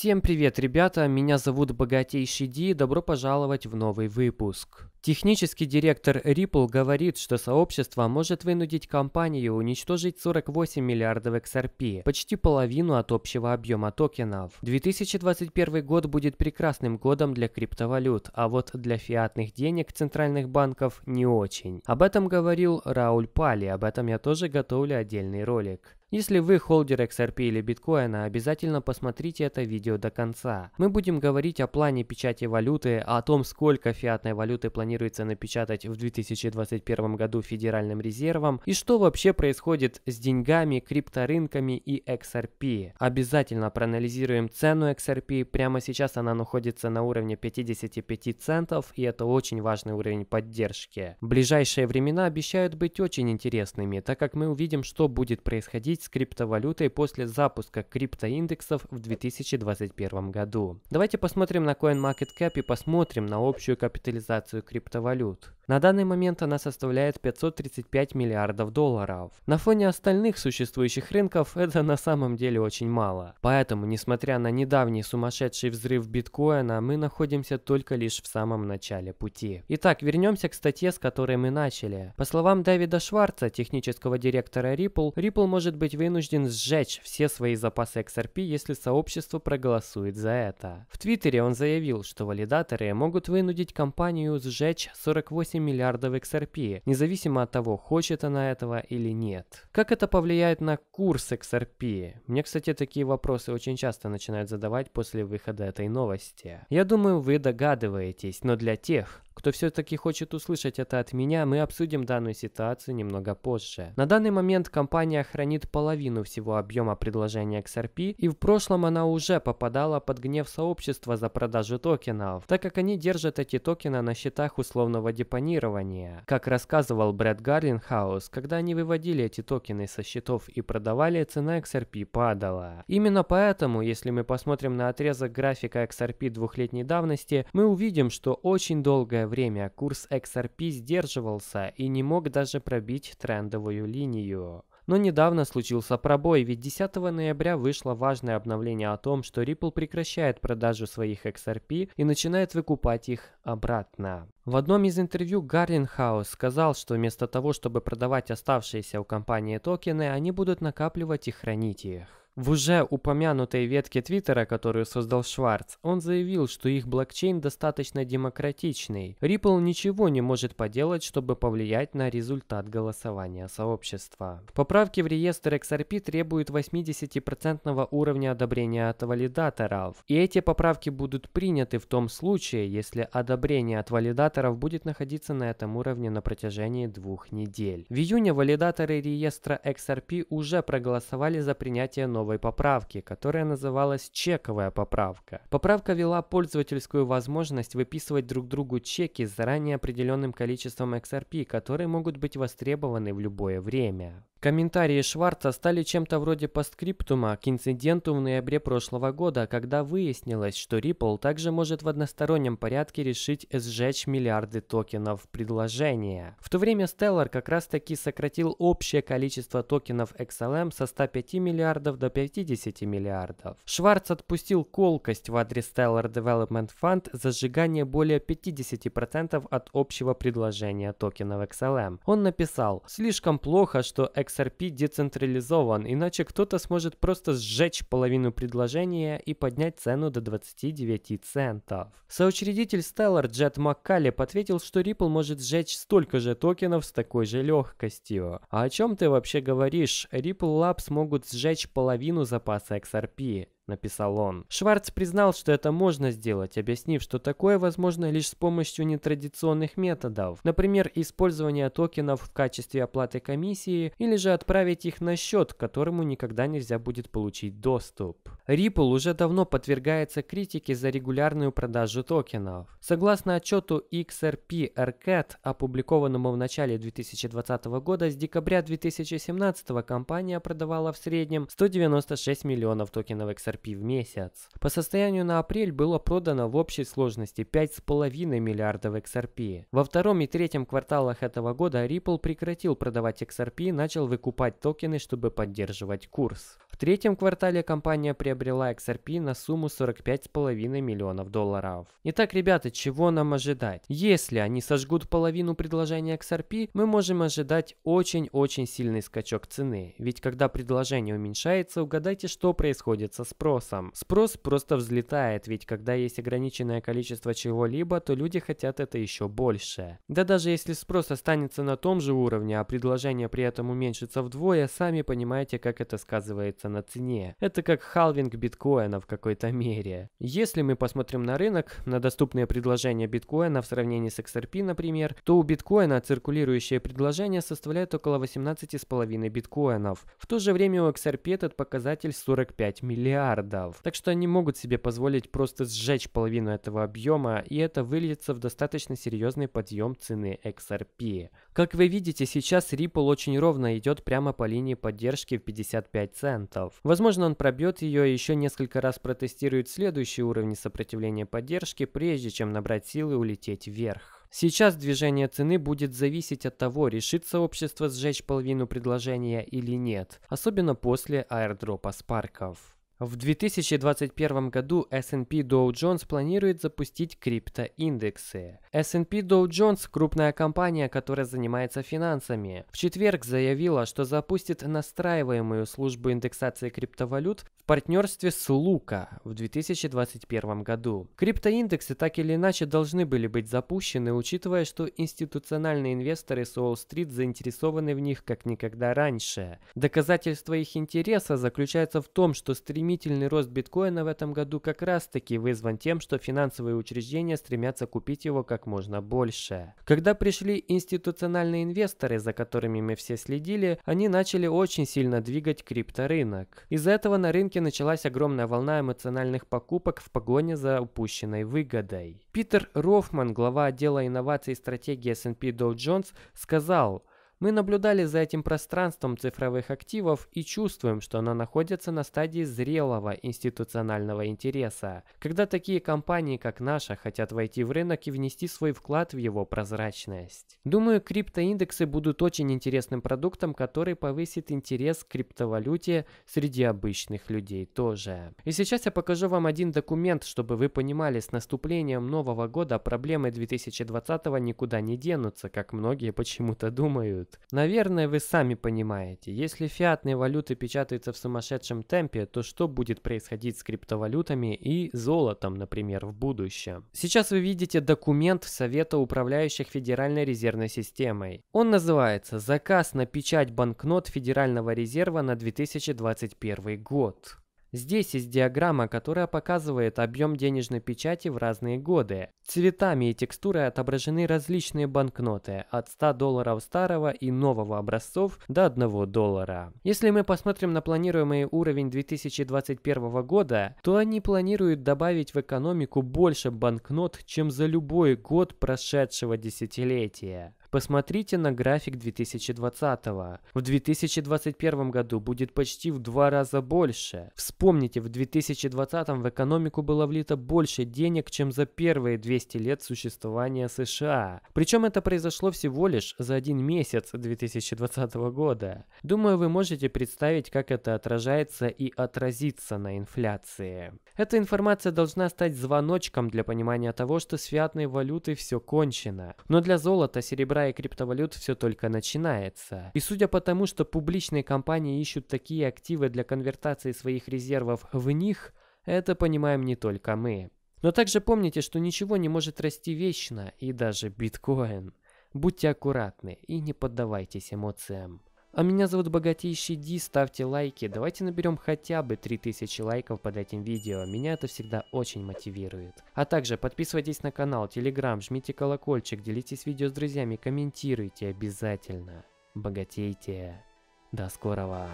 Всем привет, ребята, меня зовут Богатейший Ди, добро пожаловать в новый выпуск. Технический директор Ripple говорит, что сообщество может вынудить компанию уничтожить 48 миллиардов XRP, почти половину от общего объема токенов. 2021 год будет прекрасным годом для криптовалют, а вот для фиатных денег центральных банков не очень. Об этом говорил Рауль Пали, об этом я тоже готовлю отдельный ролик. Если вы холдер XRP или биткоина, обязательно посмотрите это видео до конца. Мы будем говорить о плане печати валюты, о том, сколько фиатной валюты планируется напечатать в 2021 году Федеральным резервом и что вообще происходит с деньгами, крипторынками и XRP. Обязательно проанализируем цену XRP. Прямо сейчас она находится на уровне 55 центов и это очень важный уровень поддержки. Ближайшие времена обещают быть очень интересными, так как мы увидим, что будет происходить с криптовалютой после запуска криптоиндексов в 2021 году. Давайте посмотрим на CoinMarketCap и посмотрим на общую капитализацию криптовалют. На данный момент она составляет 535 миллиардов долларов. На фоне остальных существующих рынков это на самом деле очень мало. Поэтому, несмотря на недавний сумасшедший взрыв биткоина, мы находимся только лишь в самом начале пути. Итак, вернемся к статье, с которой мы начали. По словам Дэвида Шварца, технического директора Ripple, Ripple может быть вынужден сжечь все свои запасы XRP, если сообщество проголосует за это. В Твиттере он заявил, что валидаторы могут вынудить компанию сжечь 48 миллиардов XRP, независимо от того, хочет она этого или нет. Как это повлияет на курс XRP? Мне, кстати, такие вопросы очень часто начинают задавать после выхода этой новости. Я думаю, вы догадываетесь, но для тех, кто все-таки хочет услышать это от меня, мы обсудим данную ситуацию немного позже. На данный момент компания хранит половину всего объема предложения XRP, и в прошлом она уже попадала под гнев сообщества за продажу токенов, так как они держат эти токены на счетах условного депонирования. Как рассказывал Брэд Гарлинхаус, когда они выводили эти токены со счетов и продавали, цена XRP падала. Именно поэтому, если мы посмотрим на отрезок графика XRP двухлетней давности, мы увидим, что очень долгое время курс XRP сдерживался и не мог даже пробить трендовую линию. Но недавно случился пробой, ведь 10 ноября вышло важное обновление о том, что Ripple прекращает продажу своих XRP и начинает выкупать их обратно. В одном из интервью Гарлинхаус сказал, что вместо того, чтобы продавать оставшиеся у компании токены, они будут накапливать и хранить их. В уже упомянутой ветке Твиттера, которую создал Шварц, он заявил, что их блокчейн достаточно демократичный. Ripple ничего не может поделать, чтобы повлиять на результат голосования сообщества. Поправки в реестр XRP требуют 80% уровня одобрения от валидаторов. И эти поправки будут приняты в том случае, если одобрение от валидаторов будет находиться на этом уровне на протяжении двух недель. В июне валидаторы реестра XRP уже проголосовали за принятие нового новой поправки, которая называлась чековая поправка. Поправка вела пользовательскую возможность выписывать друг другу чеки с заранее определенным количеством XRP, которые могут быть востребованы в любое время. Комментарии Шварца стали чем-то вроде постскриптума к инциденту в ноябре прошлого года, когда выяснилось, что Ripple также может в одностороннем порядке решить сжечь миллиарды токенов предложения. В то время Stellar как раз таки сократил общее количество токенов XLM со 105 миллиардов до 50 миллиардов. Шварц отпустил колкость в адрес Stellar Development Fund за сжигание более 50% от общего предложения токенов XLM. Он написал, слишком плохо, что XRP децентрализован, иначе кто-то сможет просто сжечь половину предложения и поднять цену до 29 центов. Соучредитель Stellar Джет Маккалеб ответил, что Ripple может сжечь столько же токенов с такой же легкостью. А о чем ты вообще говоришь? Ripple Labs могут сжечь половину запаса XRP написал он. Шварц признал, что это можно сделать, объяснив, что такое возможно лишь с помощью нетрадиционных методов, например, использования токенов в качестве оплаты комиссии или же отправить их на счет, к которому никогда нельзя будет получить доступ. Ripple уже давно подвергается критике за регулярную продажу токенов. Согласно отчету XRP Arcade, опубликованному в начале 2020 года, с декабря 2017 компания продавала в среднем 196 миллионов токенов XRP XRP в месяц. По состоянию на апрель было продано в общей сложности 5,5 миллиардов XRP. Во втором и третьем кварталах этого года Ripple прекратил продавать XRP и начал выкупать токены, чтобы поддерживать курс. Третьем квартале компания приобрела XRP на сумму 45,5 миллионов долларов. Итак, ребята, чего нам ожидать? Если они сожгут половину предложения XRP, мы можем ожидать очень-очень сильный скачок цены. Ведь когда предложение уменьшается, угадайте, что происходит со спросом. Спрос просто взлетает, ведь когда есть ограниченное количество чего-либо, то люди хотят это еще больше. Да даже если спрос останется на том же уровне, а предложение при этом уменьшится вдвое, сами понимаете, как это сказывается на цене. Это как халвинг биткоина в какой-то мере. Если мы посмотрим на рынок, на доступные предложения биткоина в сравнении с XRP, например, то у биткоина циркулирующее предложение составляет около 18,5 биткоинов. В то же время у XRP этот показатель 45 миллиардов. Так что они могут себе позволить просто сжечь половину этого объема, и это выльется в достаточно серьезный подъем цены XRP. Как вы видите, сейчас Ripple очень ровно идет прямо по линии поддержки в 55 центов. Возможно, он пробьет ее и еще несколько раз протестирует следующие уровни сопротивления поддержки, прежде чем набрать силы и улететь вверх. Сейчас движение цены будет зависеть от того, решится общество сжечь половину предложения или нет, особенно после аирдропа спарков. В 2021 году S&P Dow Jones планирует запустить криптоиндексы. S&P Dow Jones – крупная компания, которая занимается финансами. В четверг заявила, что запустит настраиваемую службу индексации криптовалют в партнерстве с Лука в 2021 году. Криптоиндексы так или иначе должны были быть запущены, учитывая, что институциональные инвесторы с Уолл-стрит заинтересованы в них как никогда раньше. Доказательство их интереса заключается в том, что стремительность стремительный рост биткоина в этом году как раз-таки вызван тем, что финансовые учреждения стремятся купить его как можно больше. Когда пришли институциональные инвесторы, за которыми мы все следили, они начали очень сильно двигать крипторынок. Из-за этого на рынке началась огромная волна эмоциональных покупок в погоне за упущенной выгодой. Питер Рофман, глава отдела инноваций и стратегии S&P Dow Jones, сказал, мы наблюдали за этим пространством цифровых активов и чувствуем, что оно находится на стадии зрелого институционального интереса, когда такие компании, как наша, хотят войти в рынок и внести свой вклад в его прозрачность. Думаю, криптоиндексы будут очень интересным продуктом, который повысит интерес к криптовалюте среди обычных людей тоже. И сейчас я покажу вам один документ, чтобы вы понимали, с наступлением Нового года проблемы 2020 никуда не денутся, как многие почему-то думают печатают. Наверное, вы сами понимаете, если фиатные валюты печатаются в сумасшедшем темпе, то что будет происходить с криптовалютами и золотом, например, в будущем? Сейчас вы видите документ Совета управляющих Федеральной резервной системой. Он называется «Заказ на печать банкнот Федерального резерва на 2021 год». Здесь есть диаграмма, которая показывает объем денежной печати в разные годы. Цветами и текстурой отображены различные банкноты от 100 долларов старого и нового образцов до 1 доллара. Если мы посмотрим на планируемый уровень 2021 года, то они планируют добавить в экономику больше банкнот, чем за любой год прошедшего десятилетия. Посмотрите на график 2020 -го. В 2021 году будет почти в два раза больше. Вспомните, в 2020 в экономику было влито больше денег, чем за первые 200 лет существования США. Причем это произошло всего лишь за один месяц 2020 года. Думаю, вы можете представить, как это отражается и отразится на инфляции. Эта информация должна стать звоночком для понимания того, что с фиатной валютой все кончено. Но для золота, серебра и криптовалют все только начинается. И судя по тому, что публичные компании ищут такие активы для конвертации своих резервов в них, это понимаем не только мы. Но также помните, что ничего не может расти вечно, и даже биткоин. Будьте аккуратны и не поддавайтесь эмоциям. А меня зовут Богатейший Ди, ставьте лайки, давайте наберем хотя бы 3000 лайков под этим видео, меня это всегда очень мотивирует. А также подписывайтесь на канал, телеграм, жмите колокольчик, делитесь видео с друзьями, комментируйте обязательно. Богатейте. До скорого.